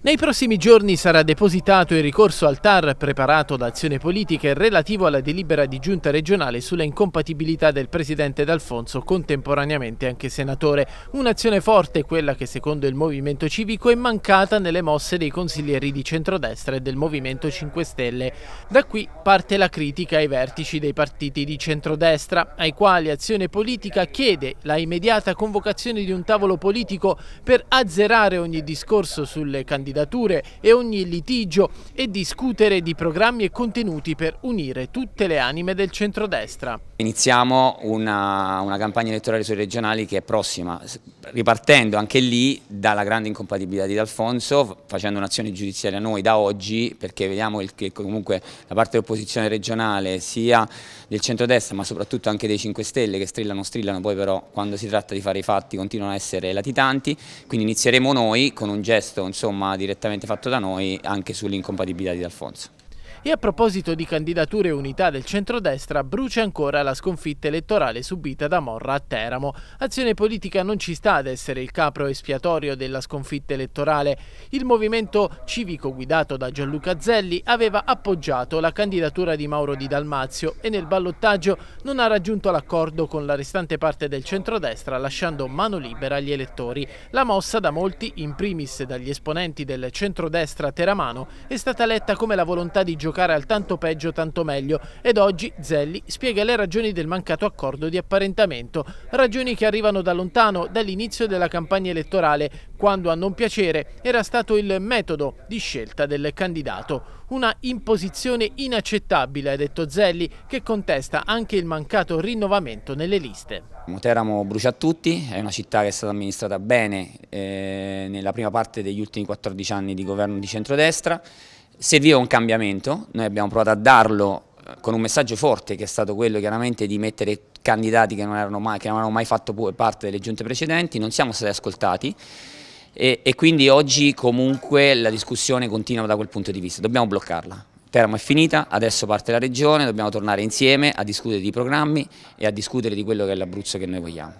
Nei prossimi giorni sarà depositato il ricorso al TAR preparato da Azione Politica relativo alla delibera di giunta regionale sulla incompatibilità del presidente D'Alfonso, contemporaneamente anche senatore. Un'azione forte, quella che secondo il Movimento Civico è mancata nelle mosse dei consiglieri di centrodestra e del Movimento 5 Stelle. Da qui parte la critica ai vertici dei partiti di centrodestra, ai quali Azione Politica chiede la immediata convocazione di un tavolo politico per azzerare ogni discorso sulle candidature candidature e ogni litigio e discutere di programmi e contenuti per unire tutte le anime del centrodestra. Iniziamo una, una campagna elettorale sui regionali che è prossima, ripartendo anche lì dalla grande incompatibilità di D'Alfonso, facendo un'azione giudiziaria noi da oggi, perché vediamo che comunque la parte dell'opposizione regionale, sia del centrodestra ma soprattutto anche dei 5 Stelle che strillano, strillano, poi però quando si tratta di fare i fatti continuano a essere latitanti, quindi inizieremo noi con un gesto insomma, direttamente fatto da noi anche sull'incompatibilità di D'Alfonso. E a proposito di candidature e unità del centrodestra, brucia ancora la sconfitta elettorale subita da Morra a Teramo. Azione politica non ci sta ad essere il capro espiatorio della sconfitta elettorale. Il movimento civico guidato da Gianluca Zelli aveva appoggiato la candidatura di Mauro Di Dalmazio e nel ballottaggio non ha raggiunto l'accordo con la restante parte del centrodestra lasciando mano libera agli elettori. La mossa da molti, in primis dagli esponenti del centrodestra teramano, è stata letta come la volontà di giocare giocare al tanto peggio tanto meglio ed oggi Zelli spiega le ragioni del mancato accordo di apparentamento, ragioni che arrivano da lontano, dall'inizio della campagna elettorale, quando a non piacere era stato il metodo di scelta del candidato. Una imposizione inaccettabile, ha detto Zelli, che contesta anche il mancato rinnovamento nelle liste. Teramo brucia a tutti, è una città che è stata amministrata bene eh, nella prima parte degli ultimi 14 anni di governo di centrodestra, Serviva un cambiamento, noi abbiamo provato a darlo eh, con un messaggio forte che è stato quello chiaramente di mettere candidati che non, mai, che non avevano mai fatto parte delle giunte precedenti, non siamo stati ascoltati e, e, quindi oggi comunque la discussione continua da quel punto di vista, dobbiamo bloccarla. Teramo è finita, adesso parte la regione, dobbiamo tornare insieme a discutere di programmi e a discutere di quello che è l'Abruzzo che noi vogliamo.